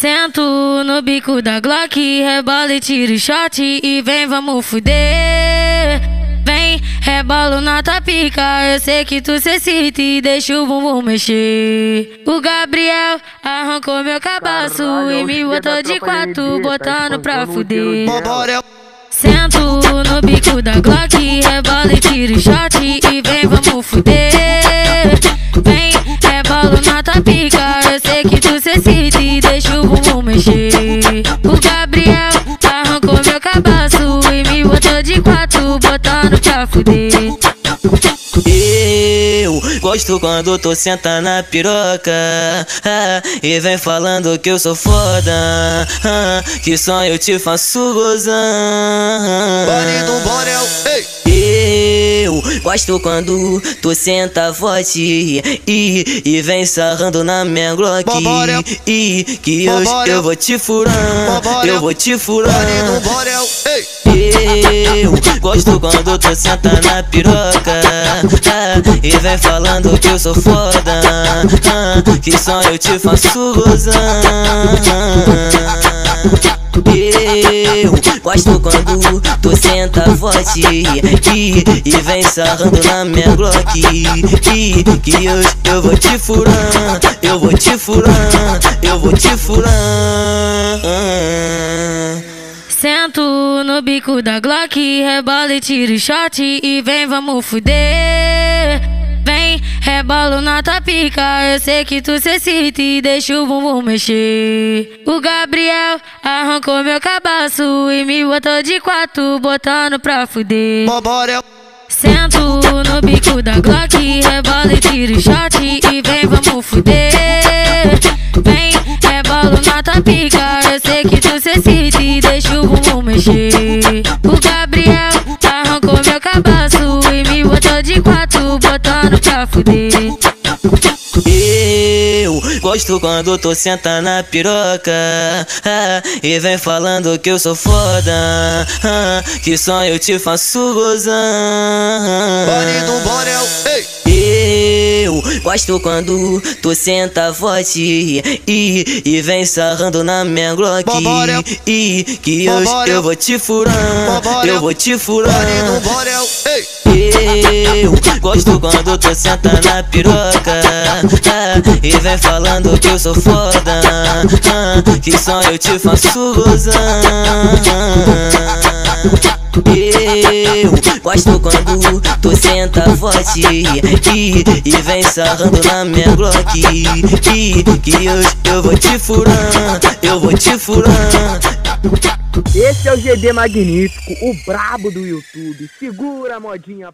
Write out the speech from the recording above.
Sento no bico da Glock, rebola e tiro shot e vem, vamos fuder. Vem, rebolo na tua pica, eu sei que tu se cita e deixa o bumbum mexer. O Gabriel arrancou meu cabaço Caralho, e me botou de quatro, botando pra fuder. Sento no bico da Glock, rebola e tiro shot e vem, vamos fuder. Vem, rebolo na tua pica, e o bumbum mexer. O Gabriel arrancou meu cabaço e me botou de quatro, botando pra fuder. Eu gosto quando tu senta na piroca ah, E vem falando que eu sou foda ah, Que só eu te faço gozar Body do Borel! Eu gosto quando tu senta forte e, e vem sarrando na minha Glock. E que eu, eu vou te furar, eu vou te furar Eu gosto quando tu senta na piroca E vem falando que eu sou foda Que só eu te faço gozar eu gosto quando tu senta forte e, e vem sarrando na minha Glock e, Que eu, eu vou te furar, eu vou te furar, eu vou te furar. Sento no bico da Glock, rebola e tiro shot e vem, vamos fuder Vem, rebolo na tua pica, eu sei que tu se cita e deixa o bumbum mexer. O Gabriel arrancou meu cabaço e me botou de quatro, botando pra fuder. Sento no bico da Glock, rebola e tiro shot e vem, vamos fuder. Vem, rebolo na tua pica, eu sei que tu se cita e deixa o bumbum mexer. O de quatro, botando pra fuder. Eu gosto quando tu senta na piroca ah, E vem falando que eu sou foda ah, Que só eu te faço gozar. Body do Borel, ei! Eu gosto quando tu senta forte e, e vem sarrando na minha Glock E que eu, eu vou te furar, eu vou te furar Eu gosto quando tu senta na piroca E vem falando que eu sou foda Que só eu te faço gozar. Eu gosto quando tu senta forte e, e vem sarrando na minha Glock e, Que eu, eu vou te furar, eu vou te furar Esse é o GD Magnífico, o brabo do YouTube. Segura modinha